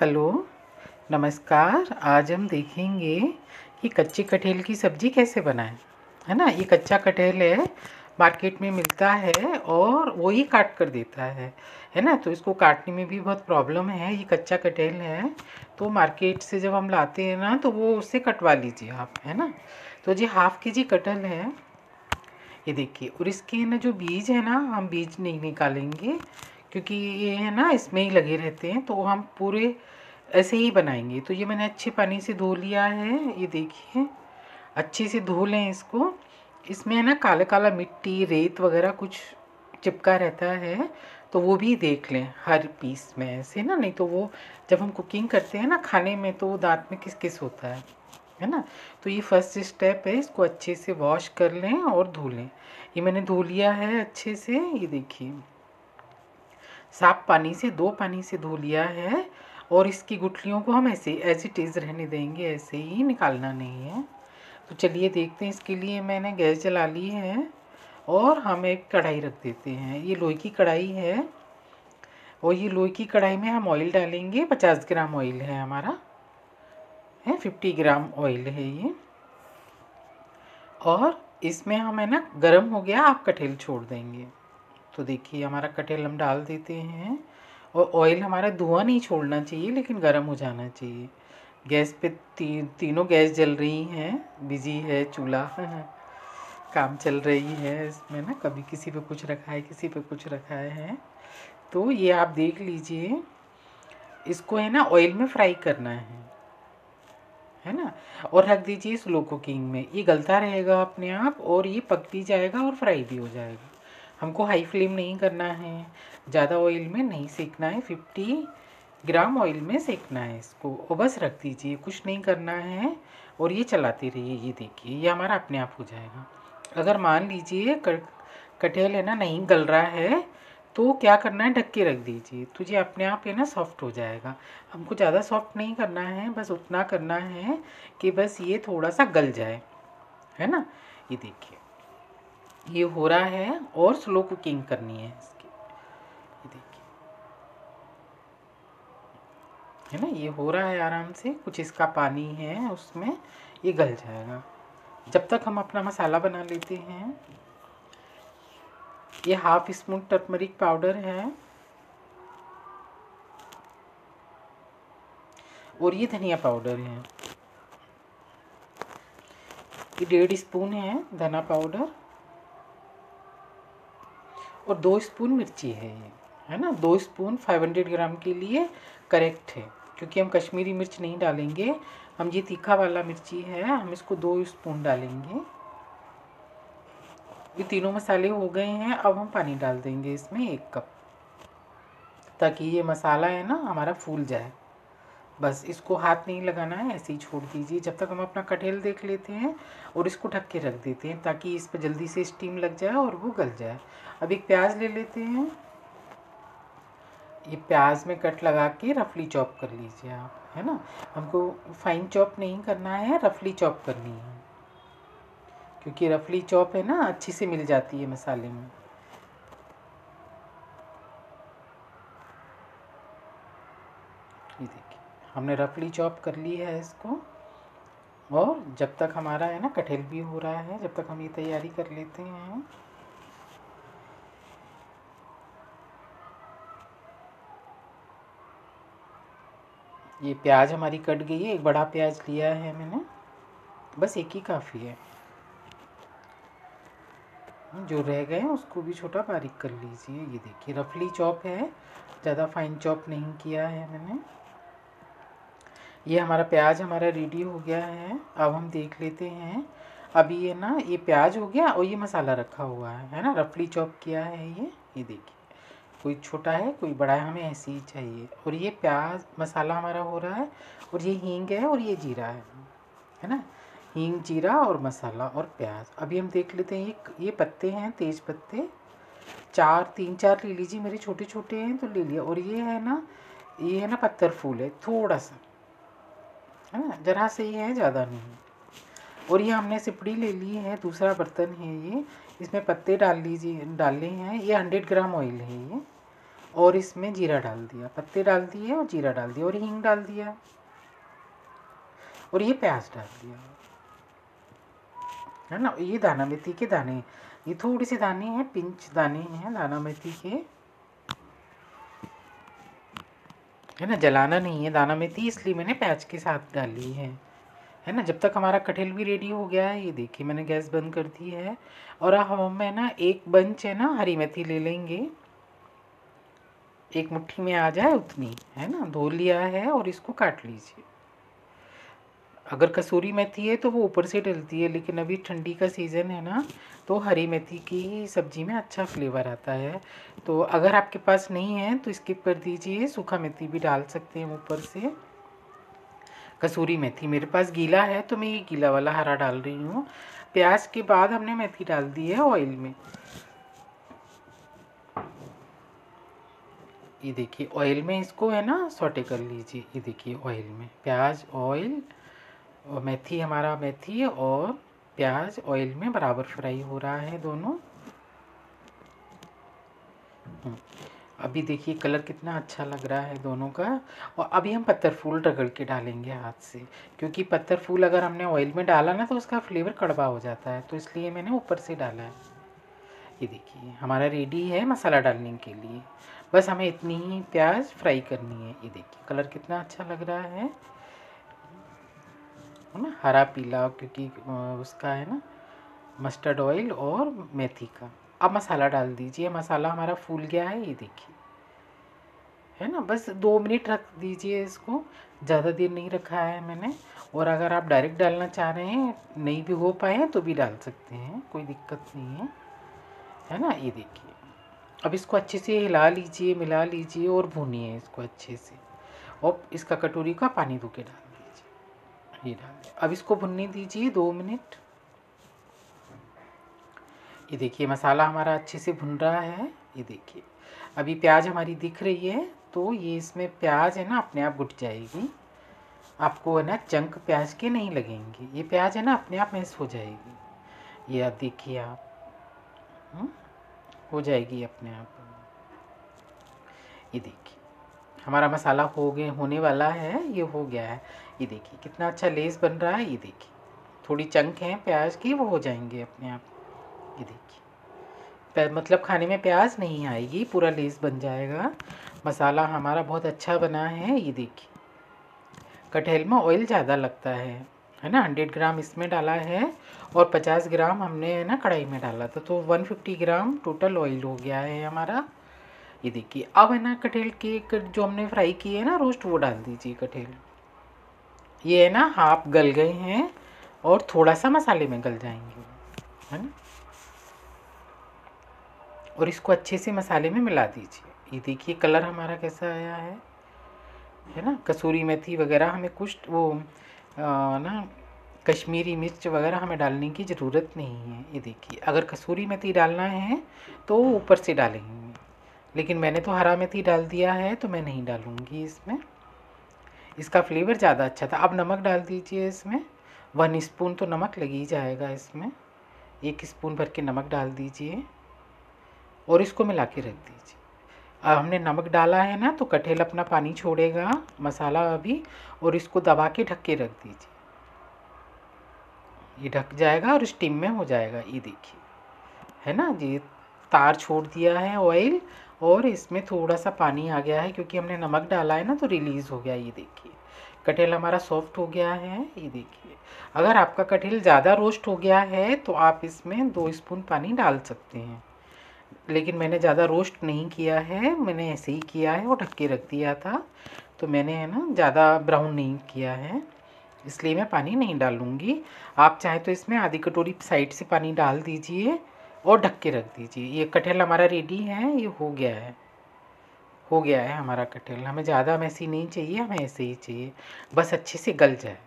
Hello, नमस्कार। आज हम देखेंगे कि कच्चे कटहल की सब्ज़ी कैसे बनाएँ, है ना? ये कच्चा कटहल है, मार्केट में मिलता है और वो ही काट कर देता है है ना? तो इसको काटने में भी बहुत प्रॉब्लम है, ये कच्चा कटहल है। तो मार्केट से जब हम लाते हैं ना तो वो उससे कटवा लीजिए आप, है ना? तो जी, हाफ़ के जी कटहल है। ये देखिए, और इसके ना जो बीज है ना, हम बीज नहीं निकालेंगे। क्योंकि ये है ना, इसमें ही लगे रहते हैं तो हम पूरे ऐसे ही बनाएँगे। तो ये मैंने अच्छे पानी से धो लिया है, ये देखिए। अच्छे से धो लें इसको। इसमें है ना काला काला मिट्टी, रेत वगैरह कुछ चिपका रहता है तो वो भी देख लें, हर पीस में ऐसे ना। नहीं तो वो जब हम कुकिंग करते हैं ना, खाने में तो वो दांत में किस किस होता है है ना? तो ये फ़र्स्ट स्टेप है, इसको अच्छे से वॉश कर लें और धो लें। ये मैंने धो लिया है अच्छे से, ये देखिए। साफ़ पानी से, दो पानी से धो लिया है और इसकी गुठलियों को हम ऐसे एज इट इज़ रहने देंगे, ऐसे ही निकालना नहीं है। तो चलिए देखते हैं, इसके लिए मैंने गैस जला ली है और हम एक कढ़ाई रख देते हैं। ये लोहे की कढ़ाई है और ये लोहे की कढ़ाई में हम ऑयल डालेंगे। पचास ग्राम ऑयल है हमारा, है फिफ्टी ग्राम ऑयल है ये। और इसमें हम, है ना, गरम हो गया, आप कठेल छोड़ देंगे। तो देखिए हमारा कटहल हम डाल देते हैं और ऑयल हमारा धुआँ नहीं छोड़ना चाहिए लेकिन गर्म हो जाना चाहिए। गैस पे ती, तीनों गैस जल रही हैं बिज़ी है चूल्हा काम चल रही है इसमें ना कभी किसी पे कुछ रखा है किसी पे कुछ रखा है। तो ये आप देख लीजिए इसको है ना ऑयल में फ्राई करना है है ना? और रख दीजिए स्लो कुकिंग में। ये गलता रहेगा अपने आप और ये पक भी जाएगा और फ्राई भी हो जाएगा। हमको हाई फ्लेम नहीं करना है। ज़्यादा ऑयल में नहीं सेकना है फिफ्टी ग्राम ऑयल में सेकना है इसको। और बस रख दीजिए, कुछ नहीं करना है। और ये चलाते रहिए, ये देखिए, ये हमारा अपने आप हो जाएगा। अगर मान लीजिए कटहल है ना, नहीं गल रहा है तो क्या करना है? ढक के रख दीजिए। तो ये अपने आप है ना सॉफ्ट हो जाएगा। हमको ज़्यादा सॉफ्ट नहीं करना है, बस उतना करना है कि बस ये थोड़ा सा गल जाए। है ना? ये देखिए। ये हो रहा है और स्लो कुकिंग करनी है इसकी। ये देखिए। है ना? ये हो रहा है आराम से, कुछ इसका पानी है, उसमें ये गल जाएगा। जब तक हम अपना मसाला बना लेते हैं, ये हाफ़ स्पून टर्मरिक पाउडर है। और ये धनिया पाउडर है। ये डेढ़ स्पून है धना पाउडर और दो स्पून मिर्ची है ये, है ना? दो स्पून 500 ग्राम के लिए करेक्ट है, क्योंकि हम कश्मीरी मिर्च नहीं डालेंगे। हम ये तीखा वाला मिर्ची है, हम इसको दो स्पून डालेंगे। ये तीनों मसाले हो गए हैं, अब हम पानी डाल देंगे इसमें एक कप, ताकि ये मसाला है ना, हमारा फूल जाए। बस इसको हाथ नहीं लगाना है, ऐसे ही छोड़ दीजिए। जब तक हम अपना कटहल देख लेते हैं और इसको ढक के रख देते हैं ताकि इस पर जल्दी से स्टीम लग जाए और वो गल जाए। अब एक प्याज ले लेते हैं। ये प्याज में कट लगा के रफली चॉप कर लीजिए आप, है ना? हमको फाइन चॉप नहीं करना है रफली चॉप करनी है। क्योंकि रफली चॉप है ना, अच्छी से मिल जाती है मसाले में ये देखिए हमने रफली चॉप कर ली है इसको। और जब तक हमारा है ना कटहल भी हो रहा है, जब तक हम ये तैयारी कर लेते हैं। ये प्याज हमारी कट गई है, एक बड़ा प्याज लिया है मैंने। बस एक ही काफ़ी है। जो रह गए हैं, उसको भी छोटा बारीक कर लीजिए। ये देखिए, रफली चॉप है, ज़्यादा फाइन चॉप नहीं किया है मैंने। ये हमारा प्याज हमारा रेडी हो गया है। अब हम देख लेते हैं। अभी ये ना, ये प्याज हो गया और ये मसाला रखा हुआ है है ना? रफली चॉप किया है ये। ये देखिए, कोई छोटा है, कोई बड़ा है, हमें ऐसे ही चाहिए। और ये प्याज, मसाला हमारा हो रहा है और ये हींग है और ये जीरा है है ना? हींग, जीरा और मसाला और प्याज। अभी हम देख लेते हैं ये ये पत्ते हैं, तेज पत्ते। चार, तीन, चार ले लीजिए, मेरे छोटे छोटे हैं तो ले लिया। और ये है ना, ये है ना पत्थर फूल है, थोड़ा सा। है ना? जरा से ही है, ज़्यादा नहीं और ये हमने सिपड़ी ले ली है, दूसरा बर्तन है ये। इसमें पत्ते डाल लीजिए, डाले हैं। ये हंड्रेड ग्राम ऑयल है ये। और इसमें जीरा डाल दिया। पत्ते डाल दिए और जीरा डाल दिया। और हींग डाल दिया। और ये प्याज डाल दिया। है ना? ये दाना मेथी के दाने। ये थोड़ी सी दाने हैं, पिंच दाने हैं दाना मेथी के। है ना, जलाना नहीं है, दाना मेथी इसलिए मैंने प्याज के साथ डाली है। है ना, जब तक हमारा कटहल भी रेडी हो गया है, ये देखिए मैंने गैस बंद कर दी है। और हम, है ना, एक बंच है ना, हरी मेथी ले लेंगे। एक मुट्ठी में आ जाए उतनी, है ना, धो लिया है और इसको काट लीजिए। अगर कसूरी मेथी है तो वो ऊपर से डलती है, लेकिन अभी ठंडी का सीज़न है ना तो हरी मेथी की ही सब्ज़ी में अच्छा फ्लेवर आता है। तो अगर आपके पास नहीं है तो स्किप कर दीजिए, सूखा मेथी भी डाल सकते हैं ऊपर से। कसूरी मेथी मेरे पास गीला है तो मैं ये गीला वाला हरा डाल रही हूँ। प्याज के बाद हमने मेथी डाल दी है ऑयल में। ये देखिए, ऑयल में इसको है ना, सोटे कर लीजिए। ये देखिए, ऑयल में प्याज, ऑयल और मेथी हमारा मेथी और प्याज ऑयल में बराबर फ्राई हो रहा है दोनों। हम्म, अभी देखिए कलर कितना अच्छा लग रहा है दोनों का। और अभी हम पत्थर फूल रगड़ के डालेंगे हाथ से क्योंकि पत्थर फूल अगर हमने ऑयल में डाला ना तो उसका फ्लेवर कड़वा हो जाता है तो इसलिए मैंने ऊपर से डाला है। ये देखिए हमारा रेडी है मसाला डालने के लिए। बस हमें इतनी ही प्याज फ्राई करनी है। ये देखिए कलर कितना अच्छा लग रहा है। है ना, हरा पीला क्योंकि उसका है ना मस्टर्ड ऑयल और मेथी का। अब मसाला डाल दीजिए, मसाला हमारा फूल गया है, ये देखिए। है ना, बस दो मिनट रख दीजिए इसको, ज़्यादा देर नहीं रखा है मैंने, और अगर आप डायरेक्ट डालना चाह रहे हैं, नहीं भी हो पाए तो भी डाल सकते हैं, कोई दिक्कत नहीं है। है ना, ये देखिए। अब इसको अच्छे से हिला लीजिए, मिला लीजिए और भूनिए इसको अच्छे से। और इसका कटोरी का पानी धो के डाल ये डाल अब इसको भुनने दीजिए दो मिनट। ये देखिए, मसाला हमारा अच्छे से भुन रहा है। ये देखिए, अभी प्याज हमारी दिख रही है तो ये इसमें प्याज है ना, अपने आप घुट जाएगी। आपको है ना, चंक प्याज के नहीं लगेंगे। ये प्याज है ना, अपने आप मैस हो जाएगी। ये आप देखिए आप हम्म? हो जाएगी अपने आप। ये देखिए हमारा मसाला हो गए होने वाला है, ये हो गया है। ये देखिए, कितना अच्छा लेस बन रहा है, ये देखिए। थोड़ी चंक हैं, प्याज की, वो हो जाएँगे अपने आप। ये देखिए। मतलब खाने में प्याज नहीं आएगी, पूरा लेस बन जाएगा। मसाला हमारा बहुत अच्छा बना है, ये देखिए। कटहल में ऑयल ज़्यादा लगता है है ना? हंड्रेड ग्राम इसमें डाला है और पचास ग्राम हमने, है ना, कढ़ाई में डाला था। तो one fifty gram total oil हो गया है हमारा। ये देखिए अब है ना कटहल के जो हमने फ्राई किए है ना रोस्ट वो डाल दीजिए कटहल। ये है ना हाफ़ गल गए हैं और थोड़ा सा मसाले में गल जाएँगे है ना? और इसको अच्छे से मसाले में मिला दीजिए। ये देखिए कलर हमारा कैसा आया है है ना? कसूरी मेथी वगैरह हमें कुछ वो आ, ना कश्मीरी मिर्च वगैरह हमें डालने की ज़रूरत नहीं है। ये देखिए अगर कसूरी मेथी डालना है तो ऊपर से डालेंगे। लेकिन मैंने तो हरा मेथी डाल दिया है तो मैं नहीं डालूँगी इसमें। इसका फ्लेवर ज़्यादा अच्छा था। अब नमक डाल दीजिए इसमें। वन स्पून तो नमक लग ही जाएगा इसमें। एक स्पून भर के नमक डाल दीजिए। और इसको मिला के रख दीजिए। अब हमने नमक डाला है ना तो कटहल अपना पानी छोड़ेगा, मसाला अभी, और इसको दबा के ढक के रख दीजिए। ये ढक जाएगा और स्टीम में हो जाएगा। ये देखिए। है ना? जी तार छोड़ दिया है ऑयल और इसमें थोड़ा सा पानी आ गया है क्योंकि हमने नमक डाला है ना तो रिलीज़ हो गया ये देखिए। कटहल हमारा सॉफ्ट हो गया है, ये देखिए। अगर आपका कटहल ज़्यादा रोस्ट हो गया है तो आप इसमें दो स्पून पानी डाल सकते हैं। लेकिन मैंने ज़्यादा रोस्ट नहीं किया है, मैंने ऐसे ही किया है और ढक के रख दिया था तो मैंने है ना, ज़्यादा ब्राउन नहीं किया है। इसलिए मैं पानी नहीं डालूँगी। आप चाहे तो इसमें आधी कटोरी साइड से पानी डाल दीजिए। और ढक के रख दीजिए। ये कटहल हमारा रेडी है, ये हो गया है। हो गया है हमारा कटहल। हमें ज़्यादा मैसी नहीं चाहिए, हमें ऐसे ही चाहिए। बस अच्छे से गल जाए।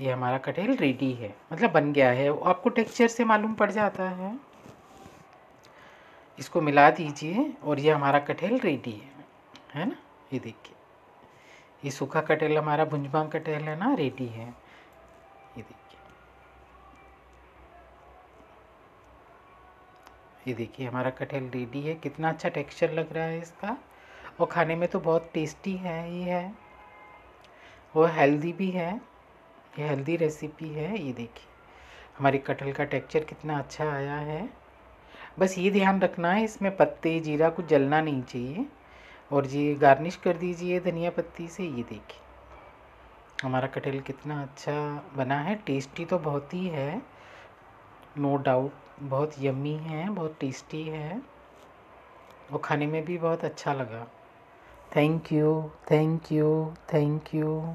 ये हमारा कटहल रेडी है। मतलब बन गया है। आपको टेक्सचर से मालूम पड़ जाता है। इसको मिला दीजिए और ये हमारा कटहल रेडी है। है ना? ये देखिए। ये सूखा कटहल, हमारा भुंजबांग कटहल है ना रेडी है। ये देखिए, हमारा कटहल रेडी है। कितना अच्छा टेक्सचर लग रहा है इसका। और खाने में तो बहुत टेस्टी है ये है। वो हेल्दी भी है। ये हेल्दी रेसिपी है, ये देखिए। हमारी कटहल का टेक्सचर कितना अच्छा आया है। बस ये ध्यान रखना है, इसमें पत्ते, जीरा कुछ जलना नहीं चाहिए। और ये गार्निश कर दीजिए धनिया पत्ती से, ये देखिए। हमारा कटहल कितना अच्छा बना है। टेस्टी तो बहुत ही है। नो डाउट बहुत यम्मी है, बहुत टेस्टी है। और खाने में भी बहुत अच्छा लगा। Thank you thank you thank you